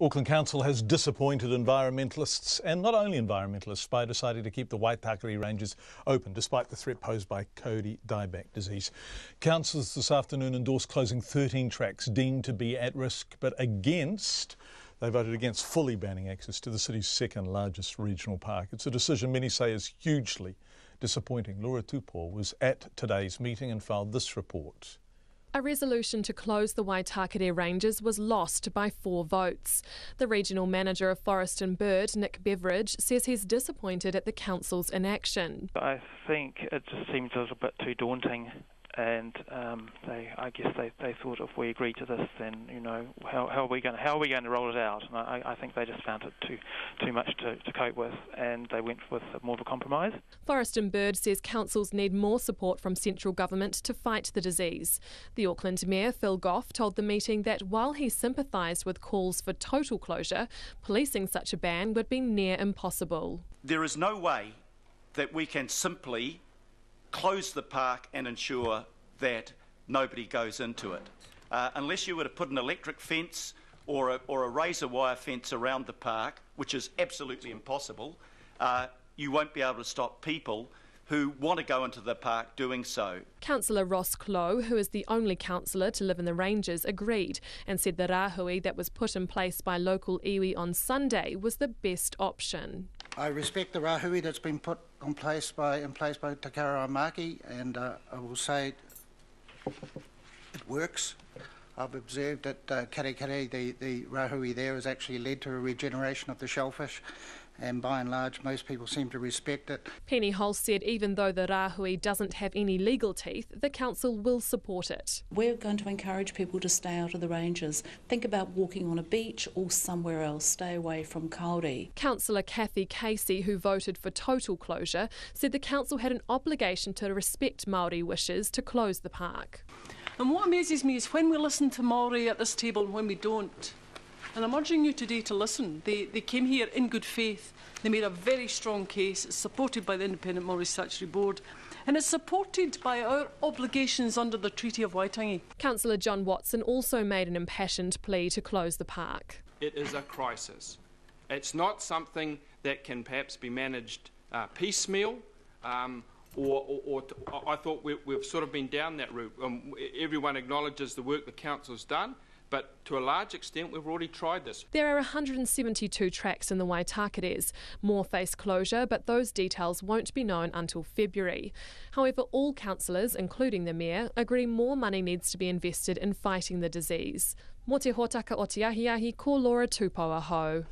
Auckland Council has disappointed environmentalists, and not only environmentalists, by deciding to keep the Waitakere Ranges open despite the threat posed by kauri dieback disease. Councillors this afternoon endorsed closing 13 tracks deemed to be at risk, but against. They voted against fully banning access to the city's second largest regional park. It's a decision many say is hugely disappointing. Laura Tupou was at today's meeting and filed this report. A resolution to close the Waitakere Ranges was lost by four votes. The regional manager of Forest and Bird, Nick Beveridge, says he's disappointed at the council's inaction. I think it just seems a little bit too daunting and um, they, I guess they, they thought if we agree to this, then you know how, how are we going how are we going to roll it out? And I, I think they just found it too too much to, to cope with, and they went with more of a compromise. Forest and Bird says councils need more support from central government to fight the disease. The Auckland Mayor Phil Goff told the meeting that while he sympathised with calls for total closure, policing such a ban would be near impossible. There is no way that we can simply close the park and ensure that nobody goes into it. Uh, unless you were to put an electric fence or a, or a razor wire fence around the park, which is absolutely impossible, uh, you won't be able to stop people who want to go into the park doing so. Councillor Ross Clow, who is the only councillor to live in the Ranges, agreed and said the rahui that was put in place by local iwi on Sunday was the best option. I respect the rahui that's been put in place by in place by Te Maki, and uh, I will say it works. I've observed that uh, Kare Kare, the, the rahui there, has actually led to a regeneration of the shellfish and by and large, most people seem to respect it. Penny Hulse said even though the Rahui doesn't have any legal teeth, the council will support it. We're going to encourage people to stay out of the ranges. Think about walking on a beach or somewhere else. Stay away from Kauri. Councillor Cathy Casey, who voted for total closure, said the council had an obligation to respect Maori wishes to close the park. And what amazes me is when we listen to Maori at this table and when we don't. And I'm urging you today to listen. They, they came here in good faith. They made a very strong case. It's supported by the Independent Maori Statutory Board. And it's supported by our obligations under the Treaty of Waitangi. Councillor John Watson also made an impassioned plea to close the park. It is a crisis. It's not something that can perhaps be managed uh, piecemeal. Um, or, or, or I thought we, have sort of been down that route. Um, everyone acknowledges the work the council has done, but to a large extent, we've already tried this. There are 172 tracks in the Waitakeres. More face closure, but those details won't be known until February. However, all councillors, including the Mayor, agree more money needs to be invested in fighting the disease. Mo te hotaka o te ahiahi, ko Laura Tupou aho.